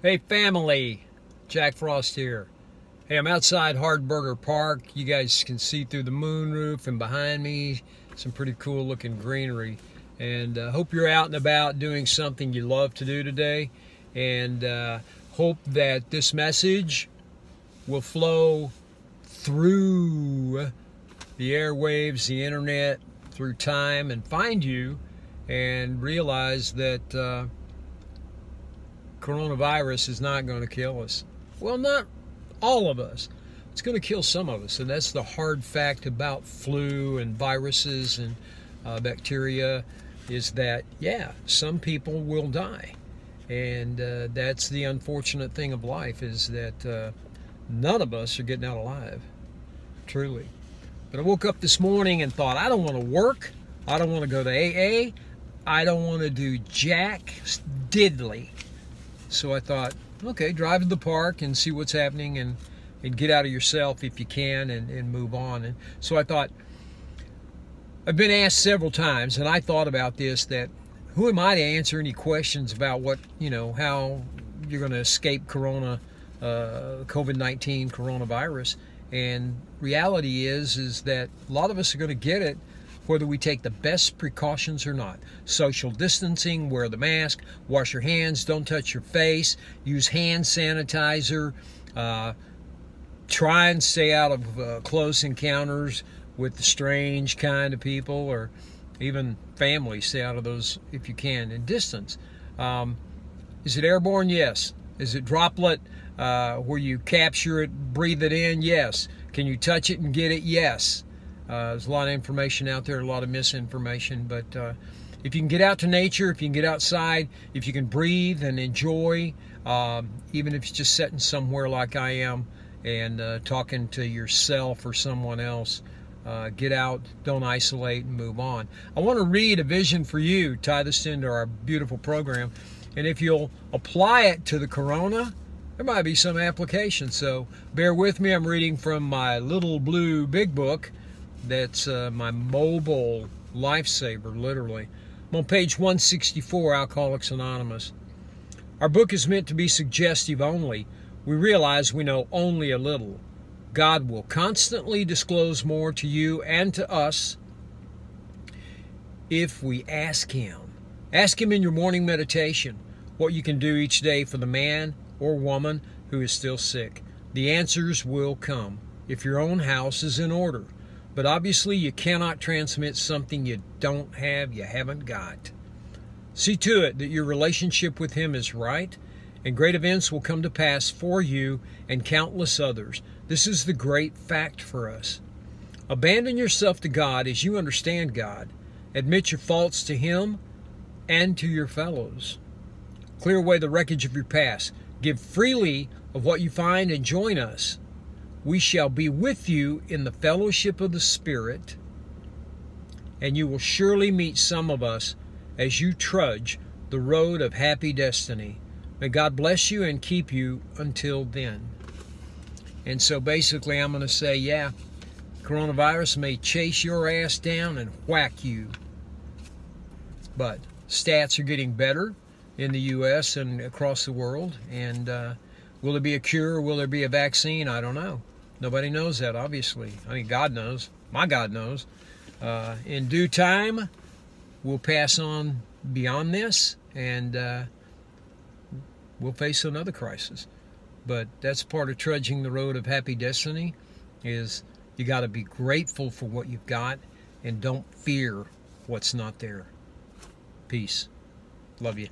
Hey family, Jack Frost here. Hey, I'm outside Hardberger Park. You guys can see through the moonroof and behind me some pretty cool looking greenery. And uh, hope you're out and about doing something you love to do today. And uh, hope that this message will flow through the airwaves, the internet, through time, and find you and realize that. Uh, coronavirus is not going to kill us. Well, not all of us. It's going to kill some of us, and that's the hard fact about flu and viruses and uh, bacteria is that, yeah, some people will die. And uh, that's the unfortunate thing of life is that uh, none of us are getting out alive, truly. But I woke up this morning and thought, I don't want to work. I don't want to go to AA. I don't want to do jack diddly so I thought, okay, drive to the park and see what's happening and, and get out of yourself if you can and, and move on. And so I thought, I've been asked several times, and I thought about this that who am I to answer any questions about what, you know, how you're going to escape corona, uh, COVID-19 coronavirus. And reality is, is that a lot of us are going to get it whether we take the best precautions or not. Social distancing, wear the mask, wash your hands, don't touch your face, use hand sanitizer, uh, try and stay out of uh, close encounters with the strange kind of people or even family. Stay out of those if you can. And distance. Um, is it airborne? Yes. Is it droplet uh, where you capture it, breathe it in? Yes. Can you touch it and get it? Yes. Uh, there's a lot of information out there, a lot of misinformation, but uh, if you can get out to nature, if you can get outside, if you can breathe and enjoy, um, even if you're just sitting somewhere like I am and uh, talking to yourself or someone else, uh, get out, don't isolate, and move on. I want to read a vision for you, tie this into our beautiful program, and if you'll apply it to the corona, there might be some application. So bear with me. I'm reading from my little blue big book that's uh, my mobile lifesaver, literally. I'm on page 164, Alcoholics Anonymous. Our book is meant to be suggestive only. We realize we know only a little. God will constantly disclose more to you and to us if we ask Him. Ask Him in your morning meditation what you can do each day for the man or woman who is still sick. The answers will come if your own house is in order. But obviously, you cannot transmit something you don't have, you haven't got. See to it that your relationship with Him is right, and great events will come to pass for you and countless others. This is the great fact for us. Abandon yourself to God as you understand God. Admit your faults to Him and to your fellows. Clear away the wreckage of your past. Give freely of what you find and join us we shall be with you in the fellowship of the Spirit, and you will surely meet some of us as you trudge the road of happy destiny. May God bless you and keep you until then. And so basically, I'm going to say, yeah, coronavirus may chase your ass down and whack you. But stats are getting better in the U.S. and across the world. And uh, will there be a cure? Will there be a vaccine? I don't know. Nobody knows that, obviously. I mean, God knows. My God knows. Uh, in due time, we'll pass on beyond this and uh, we'll face another crisis. But that's part of trudging the road of happy destiny is you got to be grateful for what you've got and don't fear what's not there. Peace. Love you.